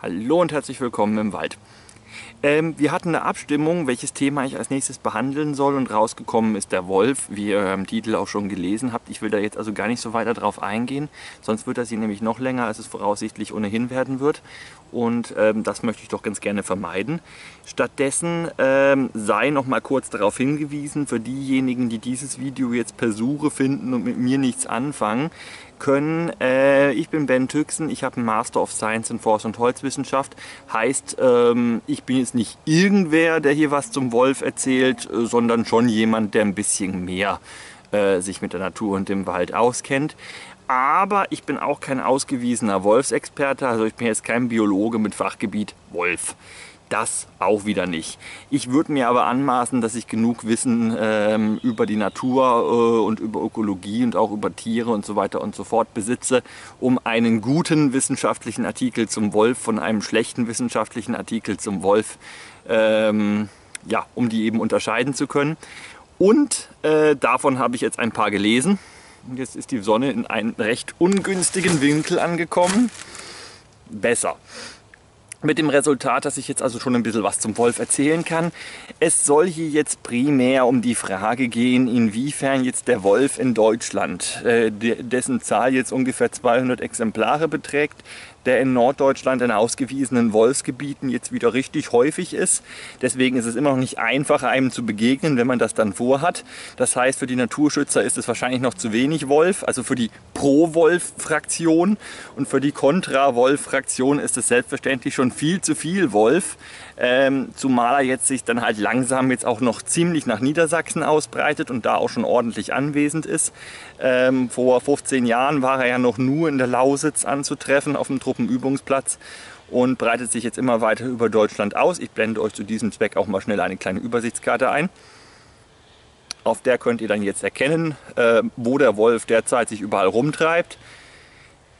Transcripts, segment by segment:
Hallo und herzlich willkommen im Wald. Ähm, wir hatten eine Abstimmung, welches Thema ich als nächstes behandeln soll und rausgekommen ist der Wolf, wie ihr im Titel auch schon gelesen habt. Ich will da jetzt also gar nicht so weiter drauf eingehen, sonst wird das hier nämlich noch länger, als es voraussichtlich ohnehin werden wird und ähm, das möchte ich doch ganz gerne vermeiden. Stattdessen ähm, sei noch mal kurz darauf hingewiesen, für diejenigen, die dieses Video jetzt per Suche finden und mit mir nichts anfangen, können. Äh, ich bin Ben Tüxen, ich habe einen Master of Science in Forst- und Holzwissenschaft. Heißt, ähm, ich bin jetzt nicht irgendwer, der hier was zum Wolf erzählt, äh, sondern schon jemand, der ein bisschen mehr äh, sich mit der Natur und dem Wald auskennt. Aber ich bin auch kein ausgewiesener Wolfsexperte, also ich bin jetzt kein Biologe mit Fachgebiet Wolf das auch wieder nicht. Ich würde mir aber anmaßen, dass ich genug Wissen ähm, über die Natur äh, und über Ökologie und auch über Tiere und so weiter und so fort besitze, um einen guten wissenschaftlichen Artikel zum Wolf von einem schlechten wissenschaftlichen Artikel zum Wolf, ähm, ja, um die eben unterscheiden zu können. Und äh, davon habe ich jetzt ein paar gelesen. Jetzt ist die Sonne in einen recht ungünstigen Winkel angekommen. Besser. Mit dem Resultat, dass ich jetzt also schon ein bisschen was zum Wolf erzählen kann. Es soll hier jetzt primär um die Frage gehen, inwiefern jetzt der Wolf in Deutschland, äh, dessen Zahl jetzt ungefähr 200 Exemplare beträgt, der in Norddeutschland in ausgewiesenen Wolfsgebieten jetzt wieder richtig häufig ist. Deswegen ist es immer noch nicht einfach, einem zu begegnen, wenn man das dann vorhat. Das heißt, für die Naturschützer ist es wahrscheinlich noch zu wenig Wolf, also für die Pro-Wolf-Fraktion und für die Kontra-Wolf-Fraktion ist es selbstverständlich schon viel zu viel Wolf. Ähm, zumal er jetzt sich dann halt langsam jetzt auch noch ziemlich nach Niedersachsen ausbreitet und da auch schon ordentlich anwesend ist. Ähm, vor 15 Jahren war er ja noch nur in der Lausitz anzutreffen auf dem Truppenübungsplatz und breitet sich jetzt immer weiter über Deutschland aus. Ich blende euch zu diesem Zweck auch mal schnell eine kleine Übersichtskarte ein. Auf der könnt ihr dann jetzt erkennen, äh, wo der Wolf derzeit sich überall rumtreibt.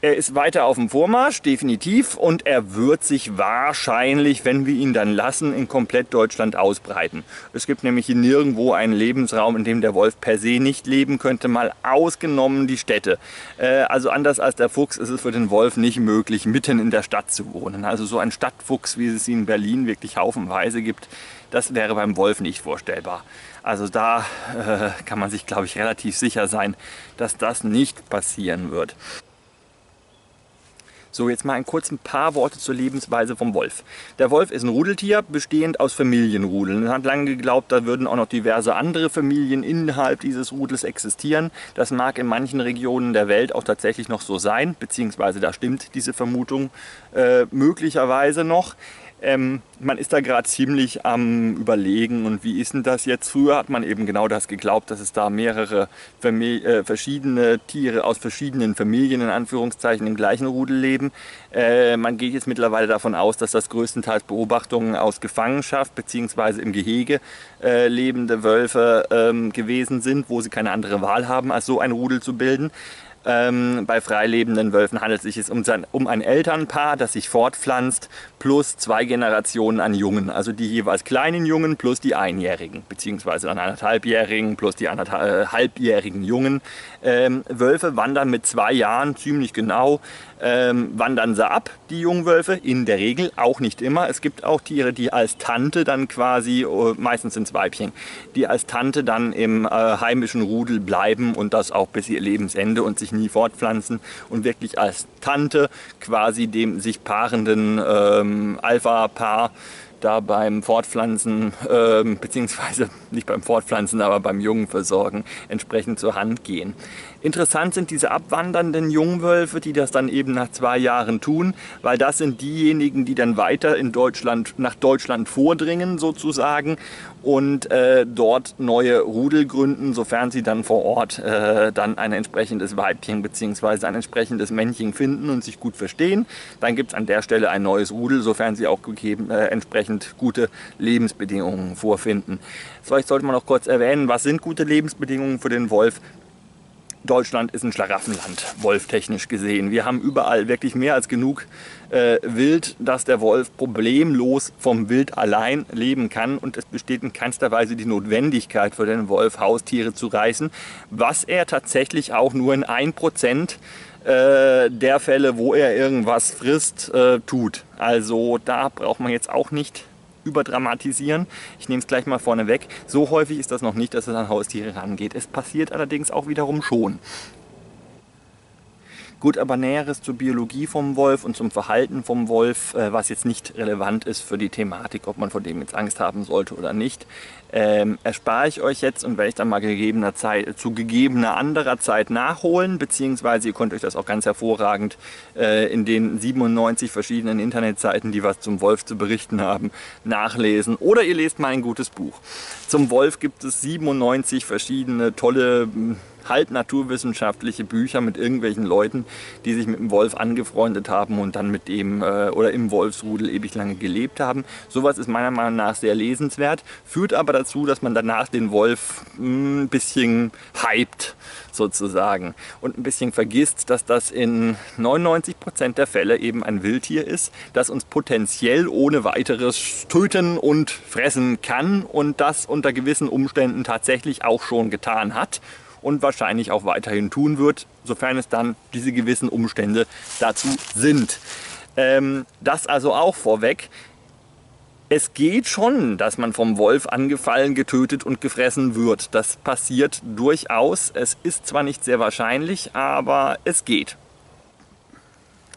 Er ist weiter auf dem Vormarsch, definitiv, und er wird sich wahrscheinlich, wenn wir ihn dann lassen, in komplett Deutschland ausbreiten. Es gibt nämlich hier nirgendwo einen Lebensraum, in dem der Wolf per se nicht leben könnte, mal ausgenommen die Städte. Äh, also anders als der Fuchs ist es für den Wolf nicht möglich, mitten in der Stadt zu wohnen. Also so ein Stadtfuchs, wie es ihn in Berlin wirklich haufenweise gibt, das wäre beim Wolf nicht vorstellbar. Also da äh, kann man sich, glaube ich, relativ sicher sein, dass das nicht passieren wird. So, jetzt mal ein kurz ein paar Worte zur Lebensweise vom Wolf. Der Wolf ist ein Rudeltier, bestehend aus Familienrudeln. Man hat lange geglaubt, da würden auch noch diverse andere Familien innerhalb dieses Rudels existieren. Das mag in manchen Regionen der Welt auch tatsächlich noch so sein, beziehungsweise da stimmt diese Vermutung äh, möglicherweise noch. Ähm, man ist da gerade ziemlich am überlegen und wie ist denn das jetzt? Früher hat man eben genau das geglaubt, dass es da mehrere Famili äh, verschiedene Tiere aus verschiedenen Familien in Anführungszeichen im gleichen Rudel leben. Äh, man geht jetzt mittlerweile davon aus, dass das größtenteils Beobachtungen aus Gefangenschaft bzw. im Gehege äh, lebende Wölfe ähm, gewesen sind, wo sie keine andere Wahl haben, als so ein Rudel zu bilden. Ähm, bei freilebenden Wölfen handelt es sich um, um, ein Elternpaar, das sich fortpflanzt, plus zwei Generationen an Jungen, also die jeweils kleinen Jungen plus die Einjährigen, beziehungsweise dann anderthalbjährigen plus die anderthalbjährigen Jungen. Ähm, Wölfe wandern mit zwei Jahren ziemlich genau ähm, wandern sie ab, die Jungwölfe, in der Regel, auch nicht immer. Es gibt auch Tiere, die als Tante dann quasi, oh, meistens sind es Weibchen, die als Tante dann im äh, heimischen Rudel bleiben und das auch bis ihr Lebensende und sich nie fortpflanzen und wirklich als Tante quasi dem sich paarenden ähm, Alpha-Paar da beim Fortpflanzen, äh, beziehungsweise nicht beim Fortpflanzen, aber beim Jungenversorgen entsprechend zur Hand gehen. Interessant sind diese abwandernden Jungwölfe, die das dann eben nach zwei Jahren tun, weil das sind diejenigen, die dann weiter in Deutschland, nach Deutschland vordringen sozusagen und äh, dort neue Rudel gründen, sofern sie dann vor Ort äh, dann ein entsprechendes Weibchen bzw. ein entsprechendes Männchen finden und sich gut verstehen. Dann gibt es an der Stelle ein neues Rudel, sofern sie auch gegeben, äh, entsprechend gute Lebensbedingungen vorfinden. Vielleicht sollte man noch kurz erwähnen, was sind gute Lebensbedingungen für den Wolf? Deutschland ist ein Schlaraffenland, wolftechnisch gesehen. Wir haben überall wirklich mehr als genug äh, Wild, dass der Wolf problemlos vom Wild allein leben kann und es besteht in keinster Weise die Notwendigkeit für den Wolf, Haustiere zu reißen, was er tatsächlich auch nur in 1% äh, der Fälle, wo er irgendwas frisst, äh, tut. Also da braucht man jetzt auch nicht überdramatisieren. Ich nehme es gleich mal vorne weg. So häufig ist das noch nicht, dass es an Haustiere rangeht. Es passiert allerdings auch wiederum schon. Gut, aber Näheres zur Biologie vom Wolf und zum Verhalten vom Wolf, äh, was jetzt nicht relevant ist für die Thematik, ob man vor dem jetzt Angst haben sollte oder nicht, ähm, erspare ich euch jetzt und werde ich dann mal gegebener Zeit, zu gegebener anderer Zeit nachholen, beziehungsweise ihr könnt euch das auch ganz hervorragend äh, in den 97 verschiedenen Internetseiten, die was zum Wolf zu berichten haben, nachlesen. Oder ihr lest mal ein gutes Buch. Zum Wolf gibt es 97 verschiedene tolle hm, halb naturwissenschaftliche Bücher mit irgendwelchen Leuten, die sich mit dem Wolf angefreundet haben und dann mit dem äh, oder im Wolfsrudel ewig lange gelebt haben. Sowas ist meiner Meinung nach sehr lesenswert, führt aber dazu, dass man danach den Wolf hm, ein bisschen hypt sozusagen und ein bisschen vergisst, dass das in 99 Prozent der Fälle eben ein Wildtier ist, das uns potenziell ohne weiteres töten und fressen kann und das unter gewissen Umständen tatsächlich auch schon getan hat und wahrscheinlich auch weiterhin tun wird, sofern es dann diese gewissen Umstände dazu sind. Ähm, das also auch vorweg. Es geht schon, dass man vom Wolf angefallen, getötet und gefressen wird. Das passiert durchaus. Es ist zwar nicht sehr wahrscheinlich, aber es geht.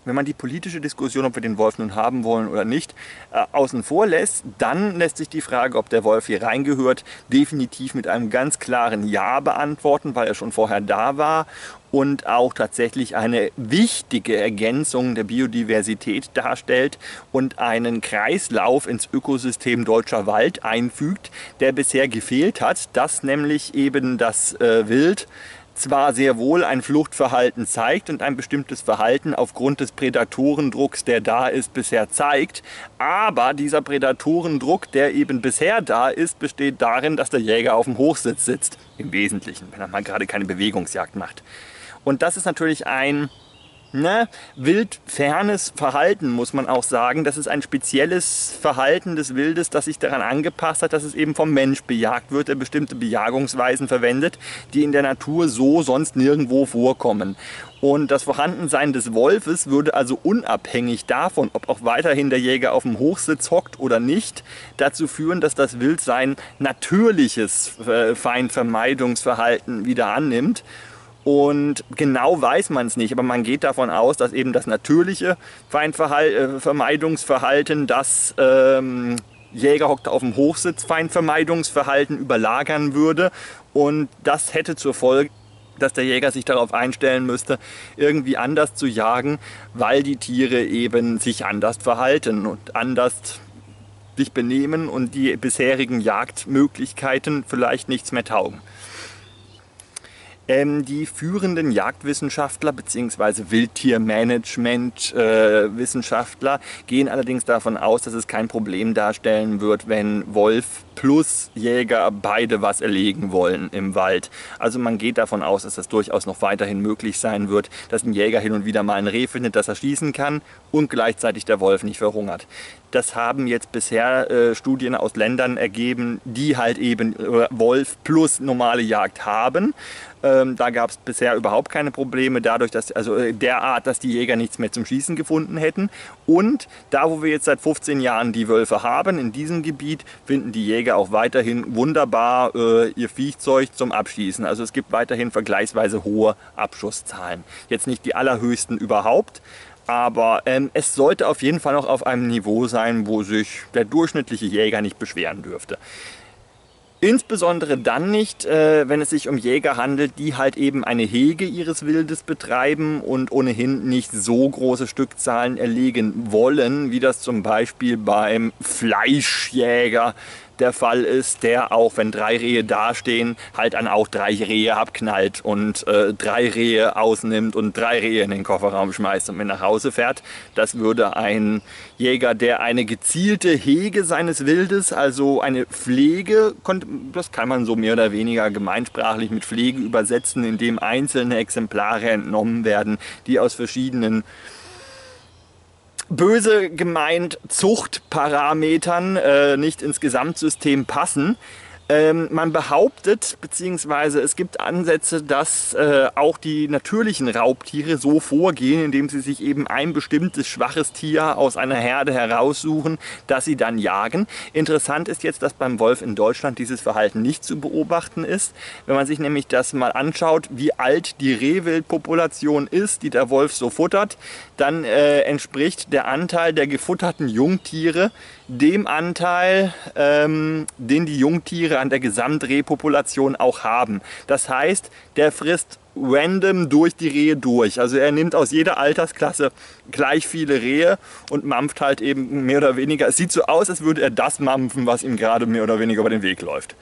Wenn man die politische Diskussion, ob wir den Wolf nun haben wollen oder nicht, äh, außen vor lässt, dann lässt sich die Frage, ob der Wolf hier reingehört, definitiv mit einem ganz klaren Ja beantworten, weil er schon vorher da war. Und auch tatsächlich eine wichtige Ergänzung der Biodiversität darstellt und einen Kreislauf ins Ökosystem deutscher Wald einfügt, der bisher gefehlt hat, dass nämlich eben das äh, Wild zwar sehr wohl ein Fluchtverhalten zeigt und ein bestimmtes Verhalten aufgrund des Prädatorendrucks, der da ist, bisher zeigt, aber dieser Prädatorendruck, der eben bisher da ist, besteht darin, dass der Jäger auf dem Hochsitz sitzt, im Wesentlichen, wenn er mal gerade keine Bewegungsjagd macht. Und das ist natürlich ein ne, wildfernes Verhalten, muss man auch sagen. Das ist ein spezielles Verhalten des Wildes, das sich daran angepasst hat, dass es eben vom Mensch bejagt wird, der bestimmte Bejagungsweisen verwendet, die in der Natur so sonst nirgendwo vorkommen. Und das Vorhandensein des Wolfes würde also unabhängig davon, ob auch weiterhin der Jäger auf dem Hochsitz hockt oder nicht, dazu führen, dass das Wild sein natürliches äh, Feindvermeidungsverhalten wieder annimmt und genau weiß man es nicht, aber man geht davon aus, dass eben das natürliche Feindvermeidungsverhalten, äh, das ähm, Jäger hockt auf dem Hochsitz Feindvermeidungsverhalten überlagern würde. Und das hätte zur Folge, dass der Jäger sich darauf einstellen müsste, irgendwie anders zu jagen, weil die Tiere eben sich anders verhalten und anders sich benehmen und die bisherigen Jagdmöglichkeiten vielleicht nichts mehr taugen. Ähm, die führenden Jagdwissenschaftler bzw. Wildtiermanagement-Wissenschaftler äh, gehen allerdings davon aus, dass es kein Problem darstellen wird, wenn Wolf plus Jäger beide was erlegen wollen im Wald. Also man geht davon aus, dass das durchaus noch weiterhin möglich sein wird, dass ein Jäger hin und wieder mal ein Reh findet, das er schießen kann und gleichzeitig der Wolf nicht verhungert. Das haben jetzt bisher äh, Studien aus Ländern ergeben, die halt eben äh, Wolf plus normale Jagd haben. Ähm, da gab es bisher überhaupt keine Probleme, dadurch, dass also äh, derart, dass die Jäger nichts mehr zum Schießen gefunden hätten. Und da, wo wir jetzt seit 15 Jahren die Wölfe haben, in diesem Gebiet, finden die Jäger auch weiterhin wunderbar äh, ihr Viehzeug zum Abschießen. Also es gibt weiterhin vergleichsweise hohe Abschusszahlen. Jetzt nicht die allerhöchsten überhaupt, aber ähm, es sollte auf jeden Fall noch auf einem Niveau sein, wo sich der durchschnittliche Jäger nicht beschweren dürfte. Insbesondere dann nicht, äh, wenn es sich um Jäger handelt, die halt eben eine Hege ihres Wildes betreiben und ohnehin nicht so große Stückzahlen erlegen wollen, wie das zum Beispiel beim Fleischjäger der Fall ist, der auch, wenn drei Rehe dastehen, halt dann auch drei Rehe abknallt und äh, drei Rehe ausnimmt und drei Rehe in den Kofferraum schmeißt und mit nach Hause fährt. Das würde ein Jäger, der eine gezielte Hege seines Wildes, also eine Pflege, das kann man so mehr oder weniger gemeinsprachlich mit Pflege übersetzen, indem einzelne Exemplare entnommen werden, die aus verschiedenen böse gemeint Zuchtparametern äh, nicht ins Gesamtsystem passen. Ähm, man behauptet, beziehungsweise es gibt Ansätze, dass äh, auch die natürlichen Raubtiere so vorgehen, indem sie sich eben ein bestimmtes schwaches Tier aus einer Herde heraussuchen, das sie dann jagen. Interessant ist jetzt, dass beim Wolf in Deutschland dieses Verhalten nicht zu beobachten ist. Wenn man sich nämlich das mal anschaut, wie alt die Rehwildpopulation ist, die der Wolf so futtert, dann äh, entspricht der Anteil der gefutterten Jungtiere dem Anteil, ähm, den die Jungtiere an der Gesamtrehpopulation auch haben. Das heißt, der frisst random durch die Rehe durch. Also er nimmt aus jeder Altersklasse gleich viele Rehe und mampft halt eben mehr oder weniger. Es sieht so aus, als würde er das mampfen, was ihm gerade mehr oder weniger über den Weg läuft.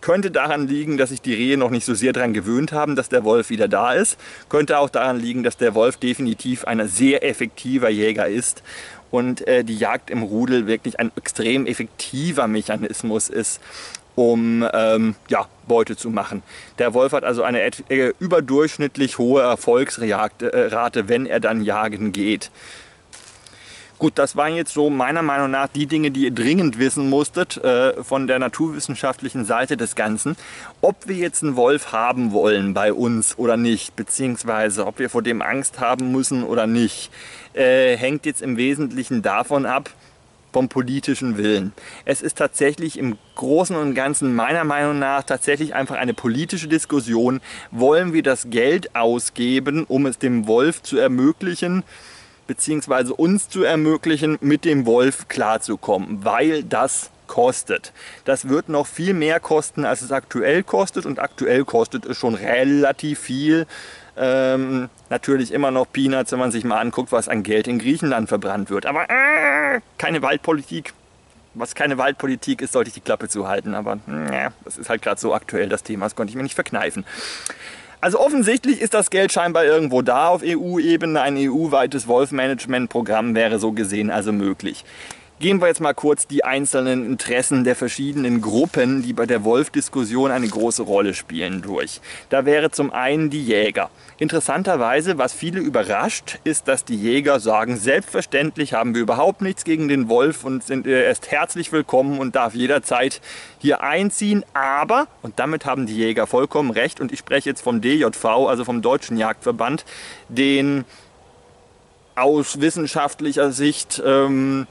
Könnte daran liegen, dass sich die Rehe noch nicht so sehr daran gewöhnt haben, dass der Wolf wieder da ist. Könnte auch daran liegen, dass der Wolf definitiv ein sehr effektiver Jäger ist und äh, die Jagd im Rudel wirklich ein extrem effektiver Mechanismus ist, um ähm, ja, Beute zu machen. Der Wolf hat also eine äh, überdurchschnittlich hohe Erfolgsrate, wenn er dann jagen geht. Gut, das waren jetzt so meiner Meinung nach die Dinge, die ihr dringend wissen musstet äh, von der naturwissenschaftlichen Seite des Ganzen. Ob wir jetzt einen Wolf haben wollen bei uns oder nicht, beziehungsweise ob wir vor dem Angst haben müssen oder nicht, äh, hängt jetzt im Wesentlichen davon ab, vom politischen Willen. Es ist tatsächlich im Großen und Ganzen meiner Meinung nach tatsächlich einfach eine politische Diskussion. Wollen wir das Geld ausgeben, um es dem Wolf zu ermöglichen, beziehungsweise uns zu ermöglichen, mit dem Wolf klarzukommen, weil das kostet. Das wird noch viel mehr kosten, als es aktuell kostet und aktuell kostet es schon relativ viel. Ähm, natürlich immer noch Peanuts, wenn man sich mal anguckt, was an Geld in Griechenland verbrannt wird. Aber äh, keine Waldpolitik. Was keine Waldpolitik ist, sollte ich die Klappe zuhalten. Aber äh, das ist halt gerade so aktuell das Thema, das konnte ich mir nicht verkneifen. Also offensichtlich ist das Geld scheinbar irgendwo da auf EU-Ebene. Ein EU-weites Wolf-Management-Programm wäre so gesehen also möglich. Gehen wir jetzt mal kurz die einzelnen Interessen der verschiedenen Gruppen, die bei der Wolf-Diskussion eine große Rolle spielen, durch. Da wäre zum einen die Jäger. Interessanterweise, was viele überrascht, ist, dass die Jäger sagen, selbstverständlich haben wir überhaupt nichts gegen den Wolf und sind erst herzlich willkommen und darf jederzeit hier einziehen. Aber, und damit haben die Jäger vollkommen recht, und ich spreche jetzt vom DJV, also vom Deutschen Jagdverband, den aus wissenschaftlicher Sicht ähm,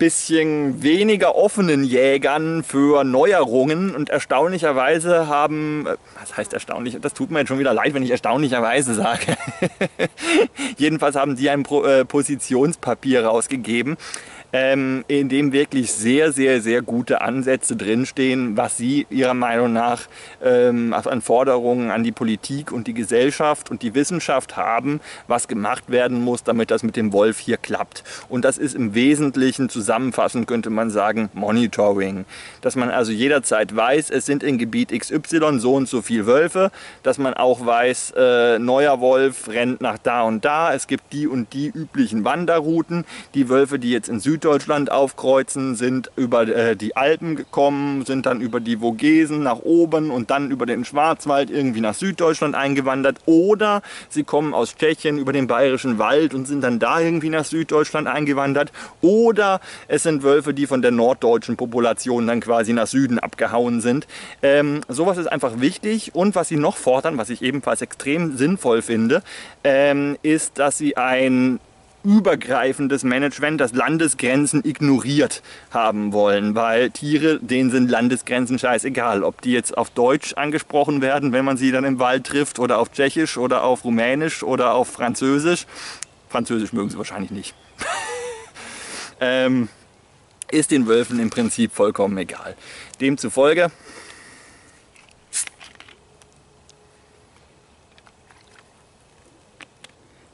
bisschen weniger offenen Jägern für Neuerungen und erstaunlicherweise haben, äh, was heißt erstaunlich, das tut mir jetzt schon wieder leid, wenn ich erstaunlicherweise sage. Jedenfalls haben die ein äh, Positionspapier rausgegeben, ähm, in dem wirklich sehr, sehr, sehr gute Ansätze drinstehen, was Sie Ihrer Meinung nach ähm, an Forderungen an die Politik und die Gesellschaft und die Wissenschaft haben, was gemacht werden muss, damit das mit dem Wolf hier klappt. Und das ist im Wesentlichen zusammenfassend, könnte man sagen, Monitoring. Dass man also jederzeit weiß, es sind in Gebiet XY so und so viele Wölfe, dass man auch weiß, äh, neuer Wolf rennt nach da und da, es gibt die und die üblichen Wanderrouten. Die Wölfe, die jetzt in Süd Süddeutschland aufkreuzen, sind über äh, die Alpen gekommen, sind dann über die Vogesen nach oben und dann über den Schwarzwald irgendwie nach Süddeutschland eingewandert. Oder sie kommen aus Tschechien über den Bayerischen Wald und sind dann da irgendwie nach Süddeutschland eingewandert. Oder es sind Wölfe, die von der norddeutschen Population dann quasi nach Süden abgehauen sind. Ähm, sowas ist einfach wichtig. Und was sie noch fordern, was ich ebenfalls extrem sinnvoll finde, ähm, ist, dass sie ein übergreifendes Management, das Landesgrenzen ignoriert haben wollen, weil Tiere, denen sind Landesgrenzen scheißegal. Ob die jetzt auf Deutsch angesprochen werden, wenn man sie dann im Wald trifft, oder auf Tschechisch oder auf Rumänisch oder auf Französisch. Französisch mögen sie wahrscheinlich nicht. ähm, ist den Wölfen im Prinzip vollkommen egal. Demzufolge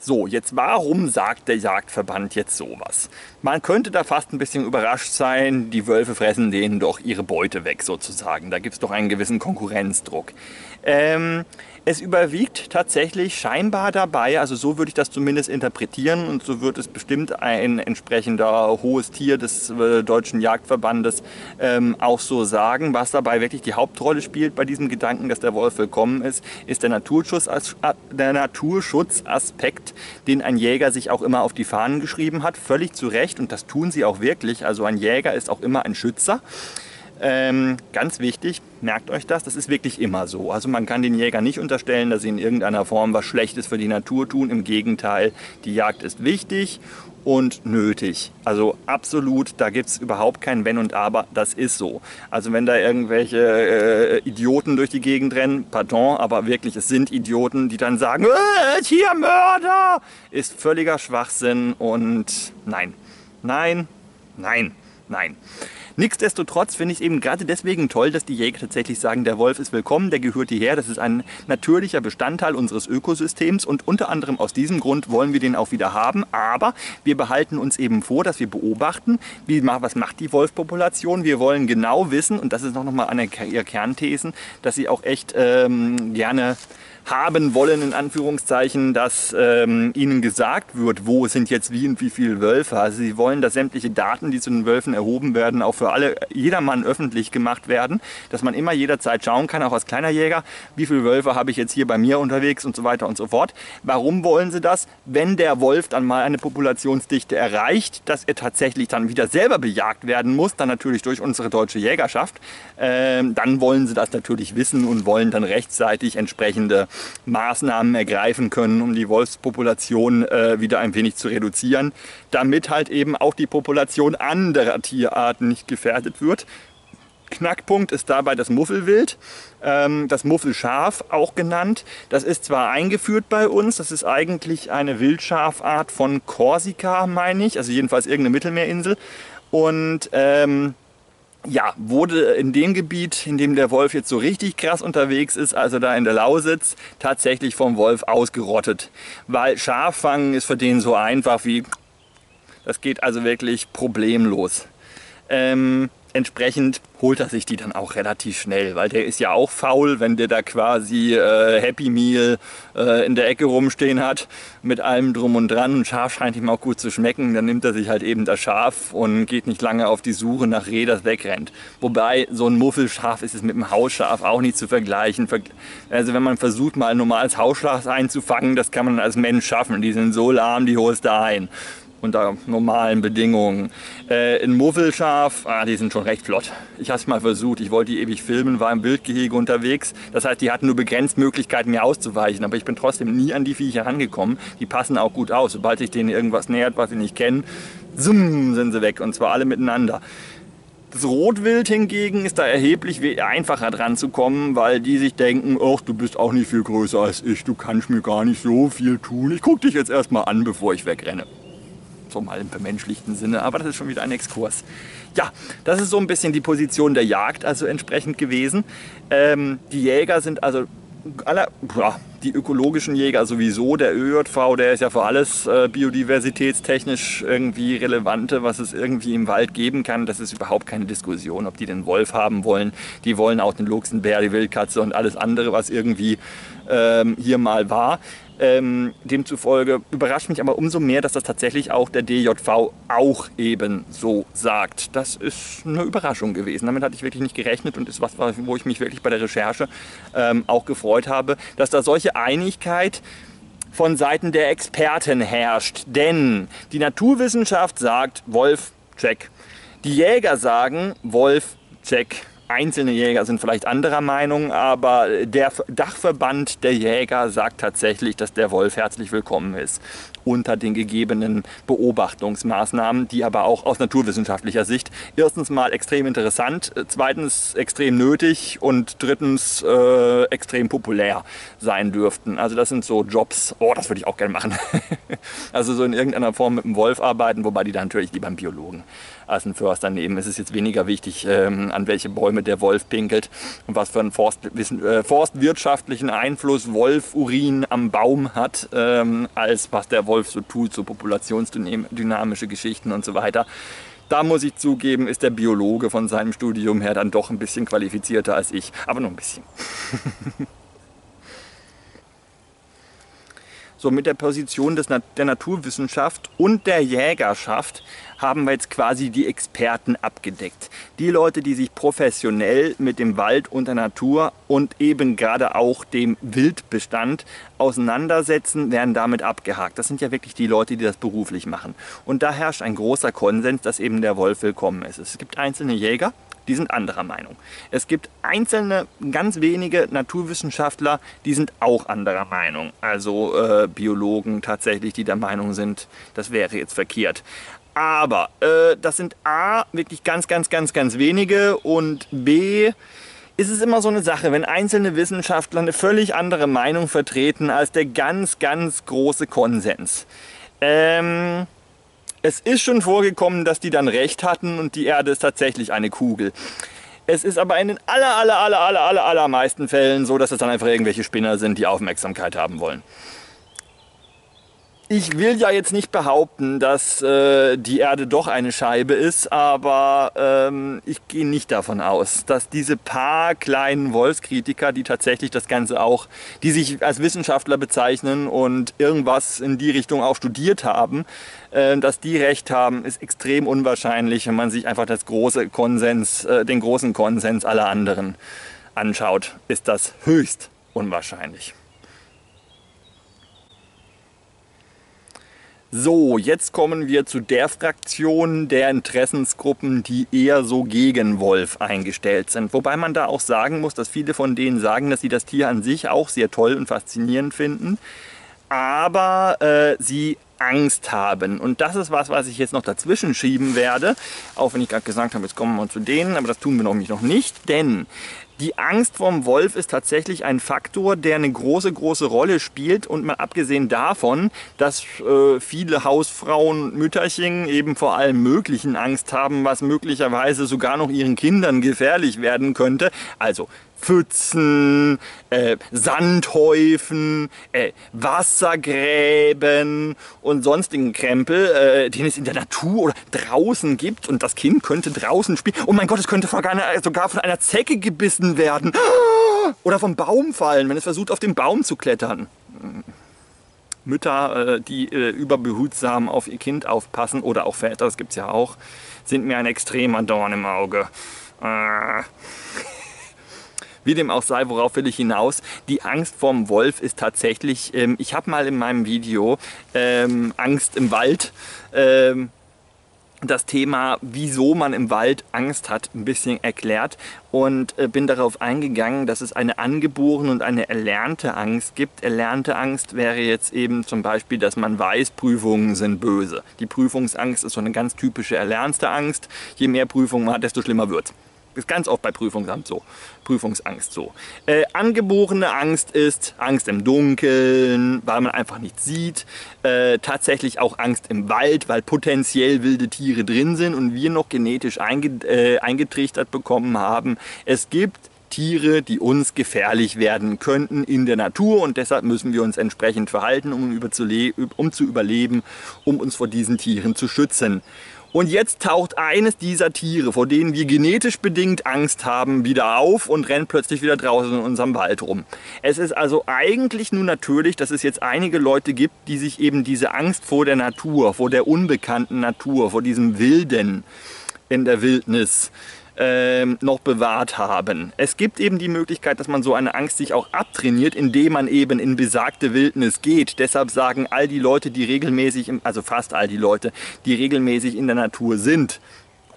So, jetzt warum sagt der Jagdverband jetzt sowas? Man könnte da fast ein bisschen überrascht sein, die Wölfe fressen denen doch ihre Beute weg sozusagen. Da gibt es doch einen gewissen Konkurrenzdruck. Ähm, es überwiegt tatsächlich scheinbar dabei, also so würde ich das zumindest interpretieren und so wird es bestimmt ein entsprechender hohes Tier des äh, Deutschen Jagdverbandes ähm, auch so sagen. Was dabei wirklich die Hauptrolle spielt bei diesem Gedanken, dass der Wolf willkommen ist, ist der, Naturschutz, der Naturschutzaspekt, den ein Jäger sich auch immer auf die Fahnen geschrieben hat. Völlig zu Recht und das tun sie auch wirklich. Also ein Jäger ist auch immer ein Schützer. Ähm, ganz wichtig, merkt euch das, das ist wirklich immer so. Also man kann den Jäger nicht unterstellen, dass sie in irgendeiner Form was Schlechtes für die Natur tun. Im Gegenteil, die Jagd ist wichtig und nötig. Also absolut, da gibt es überhaupt kein Wenn und Aber, das ist so. Also wenn da irgendwelche äh, Idioten durch die Gegend rennen, pardon, aber wirklich, es sind Idioten, die dann sagen, äh, Tiermörder, ist völliger Schwachsinn und nein, nein, nein, nein. Nichtsdestotrotz finde ich es eben gerade deswegen toll, dass die Jäger tatsächlich sagen, der Wolf ist willkommen, der gehört hierher, das ist ein natürlicher Bestandteil unseres Ökosystems und unter anderem aus diesem Grund wollen wir den auch wieder haben, aber wir behalten uns eben vor, dass wir beobachten, wie, was macht die Wolfpopulation, wir wollen genau wissen, und das ist noch mal eine ihrer Kernthesen, dass sie auch echt ähm, gerne haben wollen, in Anführungszeichen, dass ähm, ihnen gesagt wird, wo sind jetzt wie und wie viele Wölfe. Also sie wollen, dass sämtliche Daten, die zu den Wölfen erhoben werden, auch für alle, jedermann öffentlich gemacht werden, dass man immer jederzeit schauen kann, auch als kleiner Jäger, wie viele Wölfe habe ich jetzt hier bei mir unterwegs und so weiter und so fort. Warum wollen sie das? Wenn der Wolf dann mal eine Populationsdichte erreicht, dass er tatsächlich dann wieder selber bejagt werden muss, dann natürlich durch unsere deutsche Jägerschaft, äh, dann wollen sie das natürlich wissen und wollen dann rechtzeitig entsprechende Maßnahmen ergreifen können, um die Wolfspopulation äh, wieder ein wenig zu reduzieren, damit halt eben auch die Population anderer Tierarten nicht gefährdet wird. Knackpunkt ist dabei das Muffelwild, ähm, das Muffelschaf auch genannt. Das ist zwar eingeführt bei uns, das ist eigentlich eine Wildschafart von Korsika, meine ich, also jedenfalls irgendeine Mittelmeerinsel. Und ähm, ja, wurde in dem Gebiet, in dem der Wolf jetzt so richtig krass unterwegs ist, also da in der Lausitz, tatsächlich vom Wolf ausgerottet. Weil Schaffangen ist für den so einfach wie, das geht also wirklich problemlos. Ähm, entsprechend holt er sich die dann auch relativ schnell, weil der ist ja auch faul, wenn der da quasi äh, Happy Meal äh, in der Ecke rumstehen hat mit allem drum und dran und Schaf scheint ihm auch gut zu schmecken, dann nimmt er sich halt eben das Schaf und geht nicht lange auf die Suche nach Reh, das wegrennt. Wobei so ein Muffelschaf ist es mit einem Hausschaf auch nicht zu vergleichen. Also wenn man versucht mal ein normales Hausschaf einzufangen, das kann man als Mensch schaffen, die sind so lahm, die holst du ein unter normalen Bedingungen. Äh, ein Muffelschaf, ah, die sind schon recht flott. Ich habe es mal versucht, ich wollte die ewig filmen, war im Wildgehege unterwegs. Das heißt, die hatten nur begrenzt Möglichkeiten, mir auszuweichen. Aber ich bin trotzdem nie an die Viecher rangekommen. Die passen auch gut aus. Sobald sich denen irgendwas nähert, was sie nicht kennen, zoom, sind sie weg. Und zwar alle miteinander. Das Rotwild hingegen ist da erheblich einfacher dran zu kommen, weil die sich denken, ach, du bist auch nicht viel größer als ich, du kannst mir gar nicht so viel tun. Ich gucke dich jetzt erstmal an, bevor ich wegrenne mal im bemenschlichten Sinne, aber das ist schon wieder ein Exkurs. Ja, das ist so ein bisschen die Position der Jagd also entsprechend gewesen. Ähm, die Jäger sind also aller, ja, die ökologischen Jäger sowieso, der ÖJV, der ist ja für alles äh, biodiversitätstechnisch irgendwie relevante, was es irgendwie im Wald geben kann. Das ist überhaupt keine Diskussion, ob die den Wolf haben wollen. Die wollen auch den Luchsenbär, die Wildkatze und alles andere, was irgendwie ähm, hier mal war. Ähm, demzufolge überrascht mich aber umso mehr, dass das tatsächlich auch der DJV auch eben so sagt. Das ist eine Überraschung gewesen. Damit hatte ich wirklich nicht gerechnet und ist was, wo ich mich wirklich bei der Recherche ähm, auch gefreut habe, dass da solche Einigkeit von Seiten der Experten herrscht. Denn die Naturwissenschaft sagt, Wolf, check. Die Jäger sagen, Wolf, check. Einzelne Jäger sind vielleicht anderer Meinung, aber der Dachverband der Jäger sagt tatsächlich, dass der Wolf herzlich willkommen ist unter den gegebenen Beobachtungsmaßnahmen, die aber auch aus naturwissenschaftlicher Sicht erstens mal extrem interessant, zweitens extrem nötig und drittens äh, extrem populär sein dürften. Also das sind so Jobs, oh, das würde ich auch gerne machen. also so in irgendeiner Form mit dem Wolf arbeiten, wobei die dann natürlich lieber einen Biologen als einen Förster nehmen. Es ist jetzt weniger wichtig, ähm, an welche Bäume der Wolf pinkelt und was für einen Forst, äh, forstwirtschaftlichen Einfluss Wolfurin am Baum hat, ähm, als was der Wolf so tut, so populationsdynamische Geschichten und so weiter. Da muss ich zugeben, ist der Biologe von seinem Studium her dann doch ein bisschen qualifizierter als ich, aber nur ein bisschen. so mit der Position des, der Naturwissenschaft und der Jägerschaft haben wir jetzt quasi die Experten abgedeckt. Die Leute, die sich professionell mit dem Wald und der Natur und eben gerade auch dem Wildbestand auseinandersetzen, werden damit abgehakt. Das sind ja wirklich die Leute, die das beruflich machen. Und da herrscht ein großer Konsens, dass eben der Wolf willkommen ist. Es gibt einzelne Jäger, die sind anderer Meinung. Es gibt einzelne, ganz wenige Naturwissenschaftler, die sind auch anderer Meinung. Also äh, Biologen tatsächlich, die der Meinung sind, das wäre jetzt verkehrt. Aber äh, das sind A, wirklich ganz, ganz, ganz, ganz wenige und B, ist es immer so eine Sache, wenn einzelne Wissenschaftler eine völlig andere Meinung vertreten als der ganz, ganz große Konsens. Ähm, es ist schon vorgekommen, dass die dann recht hatten und die Erde ist tatsächlich eine Kugel. Es ist aber in den aller, aller, aller, aller, aller, allermeisten Fällen so, dass es dann einfach irgendwelche Spinner sind, die Aufmerksamkeit haben wollen. Ich will ja jetzt nicht behaupten, dass äh, die Erde doch eine Scheibe ist, aber ähm, ich gehe nicht davon aus, dass diese paar kleinen Wolfskritiker, die tatsächlich das Ganze auch, die sich als Wissenschaftler bezeichnen und irgendwas in die Richtung auch studiert haben, äh, dass die recht haben, ist extrem unwahrscheinlich, wenn man sich einfach das große Konsens, äh, den großen Konsens aller anderen anschaut, ist das höchst unwahrscheinlich. So, jetzt kommen wir zu der Fraktion der Interessensgruppen, die eher so gegen Wolf eingestellt sind. Wobei man da auch sagen muss, dass viele von denen sagen, dass sie das Tier an sich auch sehr toll und faszinierend finden, aber äh, sie Angst haben. Und das ist was, was ich jetzt noch dazwischen schieben werde. Auch wenn ich gerade gesagt habe, jetzt kommen wir zu denen, aber das tun wir nämlich noch nicht. Denn die Angst vorm Wolf ist tatsächlich ein Faktor, der eine große, große Rolle spielt. Und mal abgesehen davon, dass äh, viele Hausfrauen, Mütterchen eben vor allem möglichen Angst haben, was möglicherweise sogar noch ihren Kindern gefährlich werden könnte. Also Pfützen, äh, Sandhäufen, äh, Wassergräben und sonstigen Krempel, äh, den es in der Natur oder draußen gibt. Und das Kind könnte draußen spielen. Oh mein Gott, es könnte sogar, sogar von einer Zecke gebissen werden. Oder vom Baum fallen, wenn es versucht, auf den Baum zu klettern. Mütter, äh, die äh, überbehutsam auf ihr Kind aufpassen, oder auch Väter, das gibt es ja auch, sind mir ein extremer Dorn im Auge. Äh. Wie dem auch sei, worauf will ich hinaus? Die Angst vorm Wolf ist tatsächlich, ähm, ich habe mal in meinem Video ähm, Angst im Wald ähm, das Thema, wieso man im Wald Angst hat, ein bisschen erklärt und äh, bin darauf eingegangen, dass es eine angeborene und eine erlernte Angst gibt. Erlernte Angst wäre jetzt eben zum Beispiel, dass man weiß, Prüfungen sind böse. Die Prüfungsangst ist so eine ganz typische erlernte Angst. Je mehr Prüfungen man hat, desto schlimmer wird es. Ist ganz oft bei Prüfungsamt so. Prüfungsangst so. Äh, angeborene Angst ist Angst im Dunkeln, weil man einfach nichts sieht. Äh, tatsächlich auch Angst im Wald, weil potenziell wilde Tiere drin sind und wir noch genetisch einge äh, eingetrichtert bekommen haben. Es gibt Tiere, die uns gefährlich werden könnten in der Natur und deshalb müssen wir uns entsprechend verhalten, um, um zu überleben, um uns vor diesen Tieren zu schützen. Und jetzt taucht eines dieser Tiere, vor denen wir genetisch bedingt Angst haben, wieder auf und rennt plötzlich wieder draußen in unserem Wald rum. Es ist also eigentlich nur natürlich, dass es jetzt einige Leute gibt, die sich eben diese Angst vor der Natur, vor der unbekannten Natur, vor diesem Wilden in der Wildnis ähm, noch bewahrt haben. Es gibt eben die Möglichkeit, dass man so eine Angst sich auch abtrainiert, indem man eben in besagte Wildnis geht. Deshalb sagen all die Leute, die regelmäßig, also fast all die Leute, die regelmäßig in der Natur sind,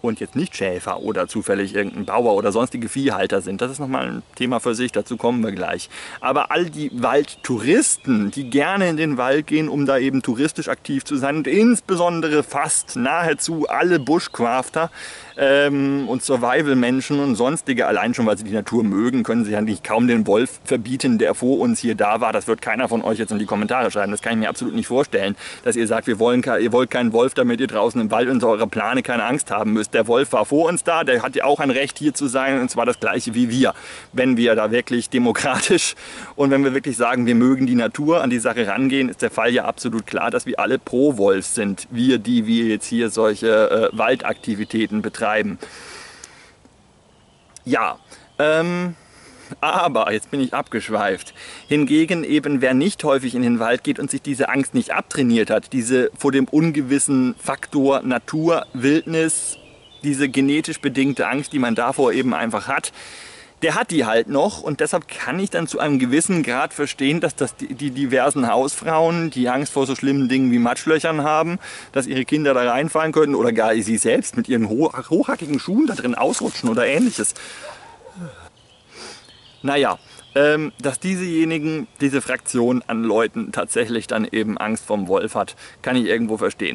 und jetzt nicht Schäfer oder zufällig irgendein Bauer oder sonstige Viehhalter sind. Das ist nochmal ein Thema für sich, dazu kommen wir gleich. Aber all die Waldtouristen, die gerne in den Wald gehen, um da eben touristisch aktiv zu sein und insbesondere fast nahezu alle Bushcrafter ähm, und Survival-Menschen und sonstige, allein schon weil sie die Natur mögen, können sie nicht kaum den Wolf verbieten, der vor uns hier da war. Das wird keiner von euch jetzt in die Kommentare schreiben. Das kann ich mir absolut nicht vorstellen, dass ihr sagt, wir wollen, ihr wollt keinen Wolf, damit ihr draußen im Wald und eure Plane keine Angst haben müsst ist. Der Wolf war vor uns da, der hat ja auch ein Recht hier zu sein und zwar das gleiche wie wir. Wenn wir da wirklich demokratisch und wenn wir wirklich sagen, wir mögen die Natur an die Sache rangehen, ist der Fall ja absolut klar, dass wir alle pro Wolf sind. Wir, die wir jetzt hier solche äh, Waldaktivitäten betreiben. Ja, ähm, aber, jetzt bin ich abgeschweift. Hingegen eben, wer nicht häufig in den Wald geht und sich diese Angst nicht abtrainiert hat, diese vor dem ungewissen Faktor Natur, Wildnis, diese genetisch bedingte Angst, die man davor eben einfach hat, der hat die halt noch und deshalb kann ich dann zu einem gewissen Grad verstehen, dass das die, die diversen Hausfrauen, die Angst vor so schlimmen Dingen wie Matschlöchern haben, dass ihre Kinder da reinfallen könnten oder gar sie selbst mit ihren ho hochhackigen Schuhen da drin ausrutschen oder ähnliches. Naja, ähm, dass diesejenigen, diese Fraktion an Leuten tatsächlich dann eben Angst vom Wolf hat, kann ich irgendwo verstehen.